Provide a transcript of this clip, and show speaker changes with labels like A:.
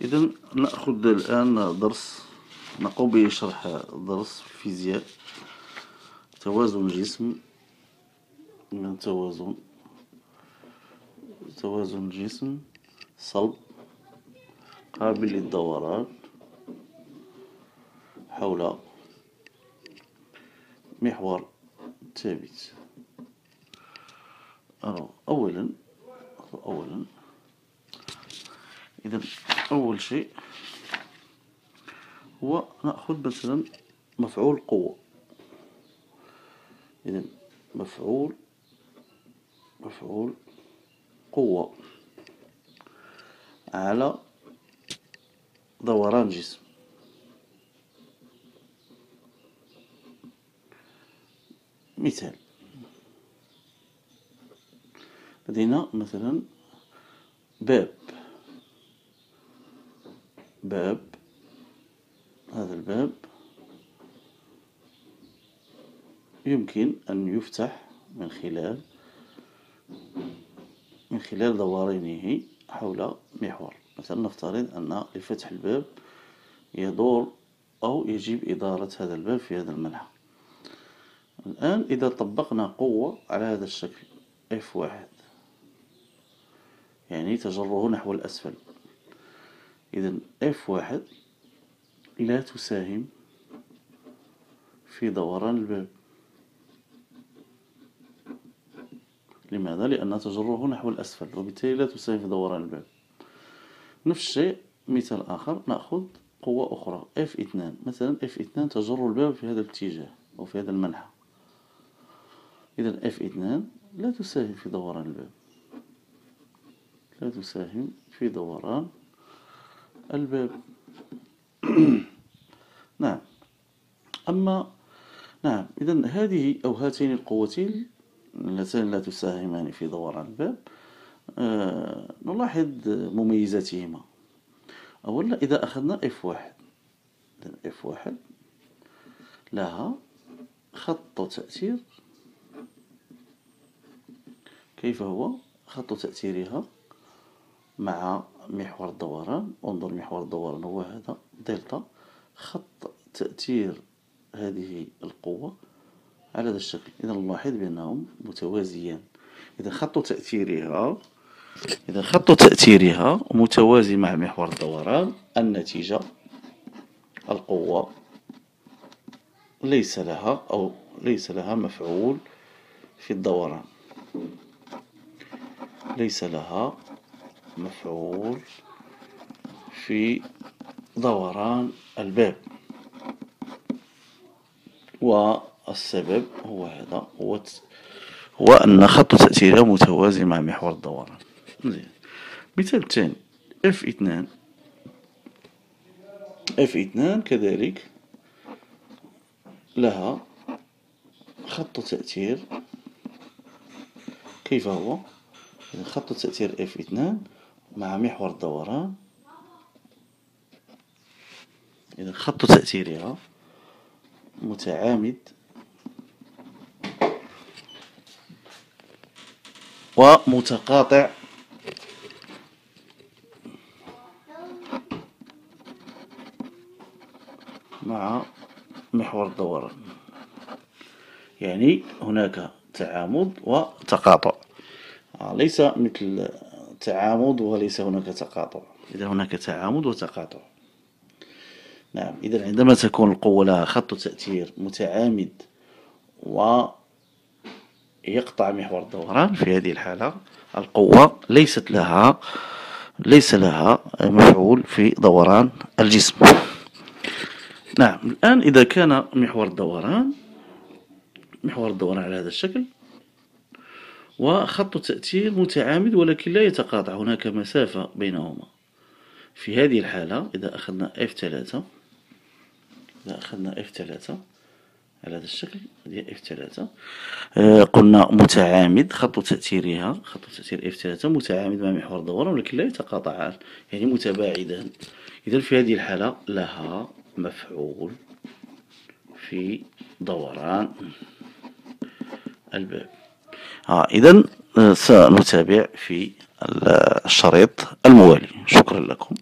A: إذا نأخذ الآن درس نقوم بشرح درس فيزياء توازن جسم من توازن؟ توازن جسم صلب قابل للدوران حول محور ثابت. أولا أولا. إذا أول شيء هو نأخذ مثلا مفعول قوة. إذا مفعول مفعول قوة على دوران جسم. مثال. لدينا مثلا باب. باب. هذا الباب يمكن أن يفتح من خلال من خلال دورانه حول محور. مثلا نفترض أن لفتح الباب يدور أو يجب إدارة هذا الباب في هذا المنحى. الآن إذا طبقنا قوة على هذا الشكل F واحد يعني تجره نحو الأسفل. إذا F واحد لا تساهم في دوران الباب لماذا؟ لأنها تجره نحو الأسفل وبالتالي لا تساهم في دوران الباب نفس الشيء مثال آخر نأخذ قوة أخرى F2 مثلا F2 تجر الباب في هذا الاتجاه أو في هذا المنحى. إذا F2 لا تساهم في دوران الباب لا تساهم في دوران الباب نعم. أما نعم إذا هذه أو هاتين القوتين اللتان لا تساهمان في دوران الباب آه نلاحظ مميزاتهما. أولا إذا أخذنا F واحد F واحد لها خط تأثير. كيف هو؟ خط تأثيرها مع محور الدوران انظر محور الدوران هو هذا دلتا. خط تأثير هذه القوة على هذا الشكل. إذا نلاحظ بأنهم متوازيان. إذا خط تأثيرها إذا خط تأثيرها متوازي مع محور الدوران النتيجة القوة ليس لها أو ليس لها مفعول في الدوران. ليس لها مفعول في دوران الباب. والسبب هو هذا هو هو أن خط تأثيرها متوازي مع محور الدوران. مثال الثاني F اثنان. F اثنان كذلك لها خط تأثير كيف هو؟ خط تأثير F اثنان مع محور الدوران إذا خط تأثيرها متعامد. ومتقاطع. مع محور الدوران يعني هناك تعامد وتقاطع. ليس مثل تعامد وليس هناك تقاطع. إذا هناك تعامد وتقاطع. نعم إذا عندما تكون القوة لها خط تأثير متعامد ويقطع محور الدوران في هذه الحالة القوة ليست لها ليس لها مفعول في دوران الجسم. نعم الآن إذا كان محور الدوران محور الدوران على هذا الشكل وخط تأثير متعامد ولكن لا يتقاطع. هناك مسافة بينهما. في هذه الحالة إذا أخذنا F3 إذا أخذنا F3 على هذا الشكل هذه F3 آه قلنا متعامد خط تأثيرها خط تأثير F3 متعامد مع محور الدوران ولكن لا يتقاطعان يعني متباعدان. إذا في هذه الحالة لها مفعول في دوران الباب آه إذا آه، سنتابع في الشريط الموالي. شكرا لكم.